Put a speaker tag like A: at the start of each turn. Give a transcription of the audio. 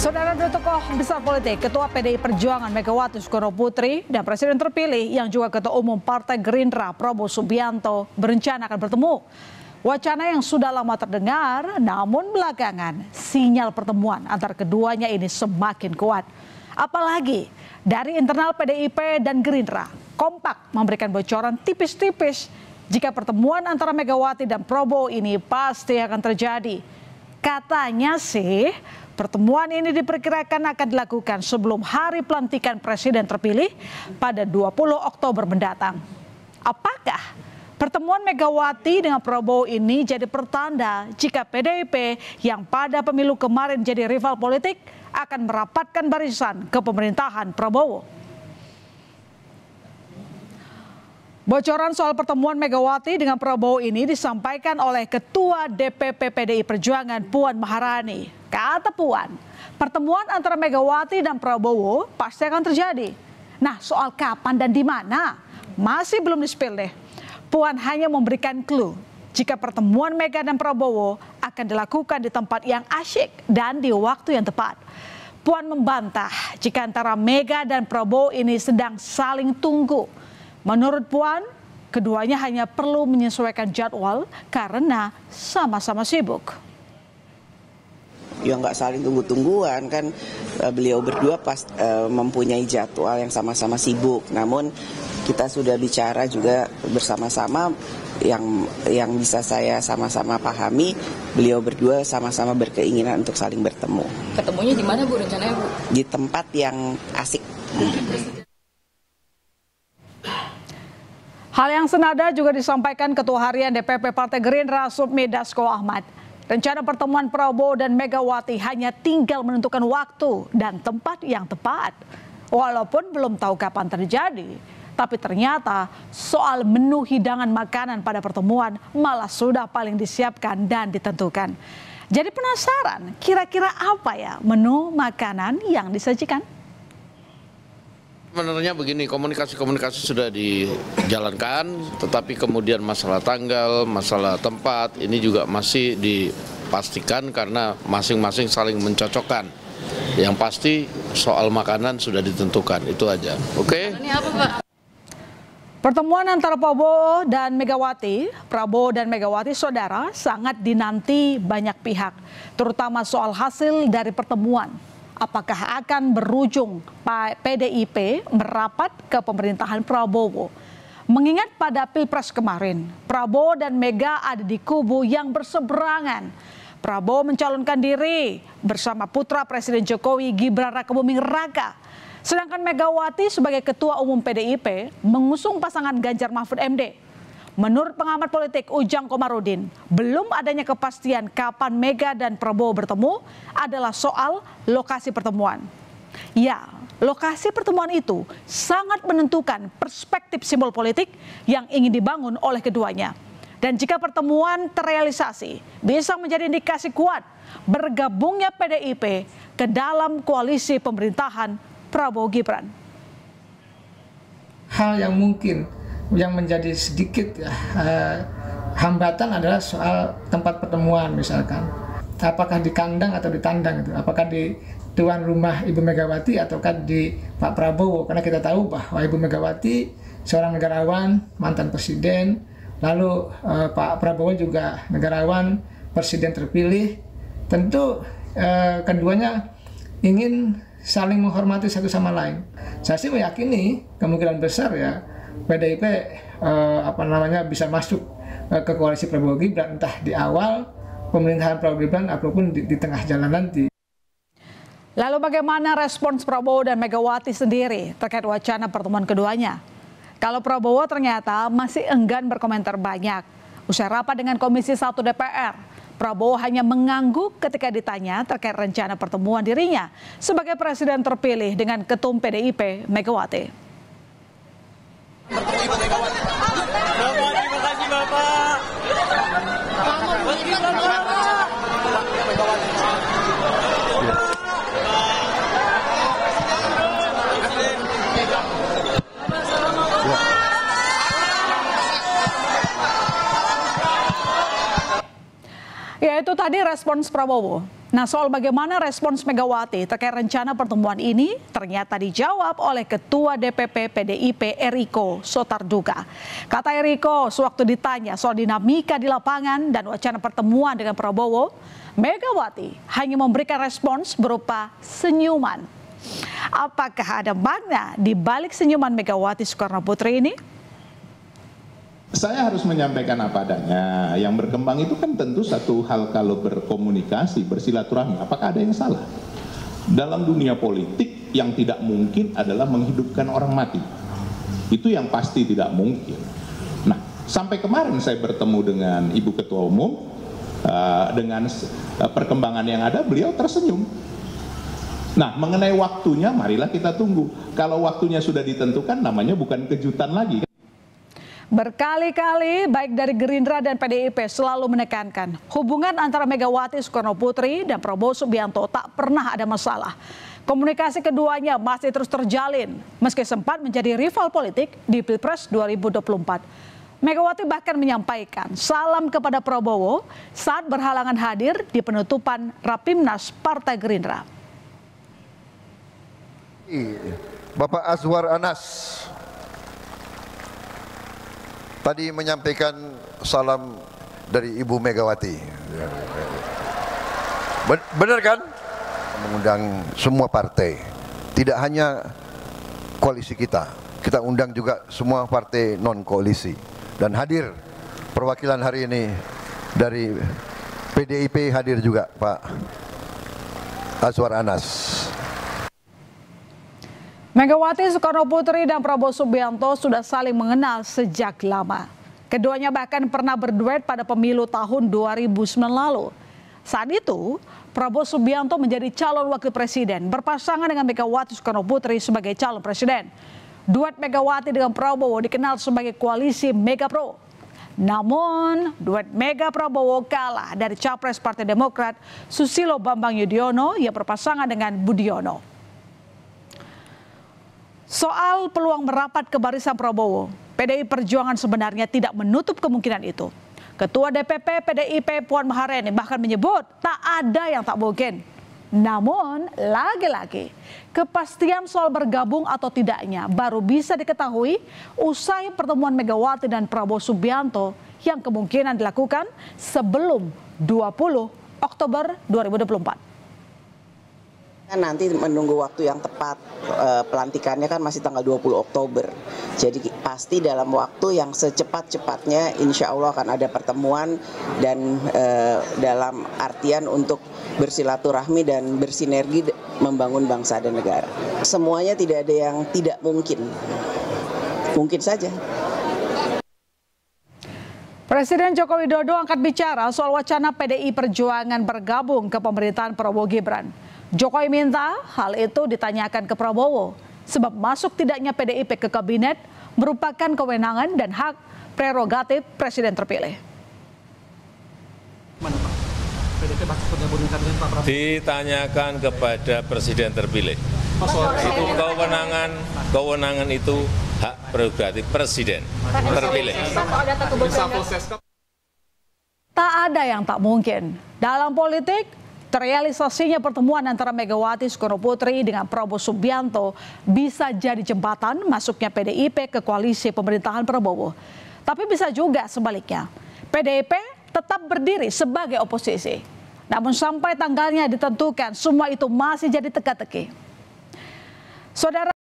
A: Saudara dua tokoh besar politik, Ketua PDI Perjuangan Megawati Soekarno Putri dan Presiden terpilih yang juga Ketua Umum Partai Gerindra Prabowo Subianto berencana akan bertemu. Wacana yang sudah lama terdengar, namun belakangan sinyal pertemuan antara keduanya ini semakin kuat. Apalagi dari internal PDIP dan Gerindra kompak memberikan bocoran tipis-tipis jika pertemuan antara Megawati dan Prabowo ini pasti akan terjadi. Katanya sih Pertemuan ini diperkirakan akan dilakukan sebelum hari pelantikan presiden terpilih pada 20 Oktober mendatang. Apakah pertemuan Megawati dengan Prabowo ini jadi pertanda jika PDIP yang pada pemilu kemarin jadi rival politik akan merapatkan barisan ke pemerintahan Prabowo? Bocoran soal pertemuan Megawati dengan Prabowo ini disampaikan oleh Ketua DPP PDI Perjuangan Puan Maharani. Kata Puan, pertemuan antara Megawati dan Prabowo pasti akan terjadi. Nah, soal kapan dan di mana masih belum dispil deh. Puan hanya memberikan clue jika pertemuan Mega dan Prabowo akan dilakukan di tempat yang asyik dan di waktu yang tepat. Puan membantah jika antara Mega dan Prabowo ini sedang saling tunggu. Menurut Puan, keduanya hanya perlu menyesuaikan jadwal karena sama-sama sibuk
B: ya nggak saling tunggu-tungguan kan uh, beliau berdua pas uh, mempunyai jadwal yang sama-sama sibuk. Namun kita sudah bicara juga bersama-sama yang yang bisa saya sama-sama pahami beliau berdua sama-sama berkeinginan untuk saling bertemu.
C: Ketemunya di mana Bu rencananya Bu?
B: Di tempat yang asik.
A: Hal yang senada juga disampaikan Ketua Harian DPP Partai Gerindra Submi Dasko Ahmad. Rencana pertemuan Prabowo dan Megawati hanya tinggal menentukan waktu dan tempat yang tepat. Walaupun belum tahu kapan terjadi, tapi ternyata soal menu hidangan makanan pada pertemuan malah sudah paling disiapkan dan ditentukan. Jadi penasaran, kira-kira apa ya menu makanan yang disajikan?
D: Sebenarnya begini, komunikasi-komunikasi sudah dijalankan, tetapi kemudian masalah tanggal, masalah tempat, ini juga masih dipastikan karena masing-masing saling mencocokkan. Yang pasti soal makanan sudah ditentukan, itu aja. Oke? Okay? Ini apa, Pak?
A: Pertemuan antara Prabowo dan Megawati, Prabowo dan Megawati saudara sangat dinanti banyak pihak, terutama soal hasil dari pertemuan apakah akan berujung PDIP merapat ke pemerintahan Prabowo. Mengingat pada Pilpres kemarin, Prabowo dan Mega ada di kubu yang berseberangan. Prabowo mencalonkan diri bersama putra Presiden Jokowi Gibran Rakebuming Raka. Sedangkan Megawati sebagai Ketua Umum PDIP mengusung pasangan Ganjar Mahfud MD. Menurut pengamat politik Ujang Komarudin, belum adanya kepastian kapan Mega dan Prabowo bertemu adalah soal lokasi pertemuan. Ya, lokasi pertemuan itu sangat menentukan perspektif simbol politik yang ingin dibangun oleh keduanya. Dan jika pertemuan terrealisasi, bisa menjadi indikasi kuat bergabungnya PDIP ke dalam koalisi pemerintahan Prabowo Gibran.
E: Hal yang mungkin yang menjadi sedikit uh, hambatan adalah soal tempat pertemuan misalkan. Apakah di kandang atau di tandang itu? Apakah di tuan rumah Ibu Megawati ataukah di Pak Prabowo? Karena kita tahu bahwa Ibu Megawati seorang negarawan mantan presiden. Lalu uh, Pak Prabowo juga negarawan presiden terpilih. Tentu uh, keduanya ingin saling menghormati satu sama lain. Saya sih meyakini kemungkinan besar ya PDIP eh, apa namanya bisa masuk eh, ke koalisi Prabowo Gibran entah di awal pemerintahan Prabowo Gibran ataupun di, di tengah jalan nanti.
A: Lalu bagaimana respons Prabowo dan Megawati sendiri terkait wacana pertemuan keduanya? Kalau Prabowo ternyata masih enggan berkomentar banyak. Usai rapat dengan Komisi 1 DPR, Prabowo hanya mengangguk ketika ditanya terkait rencana pertemuan dirinya sebagai presiden terpilih dengan ketum PDIP Megawati. Itu tadi respons Prabowo. Nah soal bagaimana respons Megawati terkait rencana pertemuan ini ternyata dijawab oleh Ketua DPP PDIP Eriko Sotarduga. Kata Eriko sewaktu ditanya soal dinamika di lapangan dan wacana pertemuan dengan Prabowo, Megawati hanya memberikan respons berupa senyuman. Apakah ada makna di balik senyuman Megawati Soekarno Putri ini?
F: Saya harus menyampaikan apa adanya. Yang berkembang itu kan tentu satu hal kalau berkomunikasi, bersilaturahmi. Apakah ada yang salah? Dalam dunia politik yang tidak mungkin adalah menghidupkan orang mati. Itu yang pasti tidak mungkin. Nah, sampai kemarin saya bertemu dengan Ibu Ketua Umum, uh, dengan uh, perkembangan yang ada, beliau tersenyum. Nah, mengenai waktunya, marilah kita tunggu. Kalau waktunya sudah ditentukan, namanya bukan kejutan lagi.
A: Berkali-kali baik dari Gerindra dan PDIP selalu menekankan hubungan antara Megawati Soekarno Putri dan Prabowo Subianto tak pernah ada masalah. Komunikasi keduanya masih terus terjalin meski sempat menjadi rival politik di Pilpres 2024. Megawati bahkan menyampaikan salam kepada Prabowo saat berhalangan hadir di penutupan Rapimnas Partai Gerindra.
G: Bapak Azwar Anas tadi menyampaikan salam dari Ibu Megawati. Benar kan? Mengundang semua partai, tidak hanya koalisi kita. Kita undang juga semua partai non koalisi dan hadir perwakilan hari ini dari PDIP hadir juga Pak Azwar Anas.
A: Megawati Soekarno Putri dan Prabowo Subianto sudah saling mengenal sejak lama. Keduanya bahkan pernah berduet pada pemilu tahun 2009 lalu. Saat itu, Prabowo Subianto menjadi calon wakil presiden berpasangan dengan Megawati Soekarno Putri sebagai calon presiden. Duet Megawati dengan Prabowo dikenal sebagai koalisi Mega Pro. Namun, duet Mega Prabowo kalah dari capres Partai Demokrat Susilo Bambang Yudhoyono yang berpasangan dengan Budiono. Soal peluang merapat ke barisan Prabowo, PDI Perjuangan sebenarnya tidak menutup kemungkinan itu. Ketua DPP PDIP Puan Maharani bahkan menyebut tak ada yang tak mungkin. Namun, lagi-lagi, kepastian soal bergabung atau tidaknya baru bisa diketahui usai pertemuan Megawati dan Prabowo Subianto yang kemungkinan dilakukan sebelum 20 Oktober 2024
B: nanti menunggu waktu yang tepat e, pelantikannya kan masih tanggal 20 Oktober. Jadi pasti dalam waktu yang secepat-cepatnya insya Allah akan ada pertemuan dan e, dalam artian untuk bersilaturahmi dan bersinergi membangun bangsa dan negara. Semuanya tidak ada yang tidak mungkin. Mungkin saja.
A: Presiden Joko Widodo angkat bicara soal wacana PDI Perjuangan bergabung ke pemerintahan Prabowo Gibran. Jokowi minta hal itu ditanyakan ke Prabowo, sebab masuk tidaknya PDIP ke kabinet merupakan kewenangan dan hak prerogatif presiden terpilih.
H: Ditanyakan kepada presiden terpilih. Itu kewenangan, kewenangan itu hak prerogatif presiden terpilih.
A: Tak ada yang tak mungkin. Dalam politik, Terrealisasinya pertemuan antara Megawati Soekarno Putri dengan Prabowo Subianto bisa jadi jembatan masuknya PDIP ke koalisi pemerintahan Prabowo. Tapi bisa juga sebaliknya, PDIP tetap berdiri sebagai oposisi. Namun sampai tanggalnya ditentukan, semua itu masih jadi teka-teki. Saudara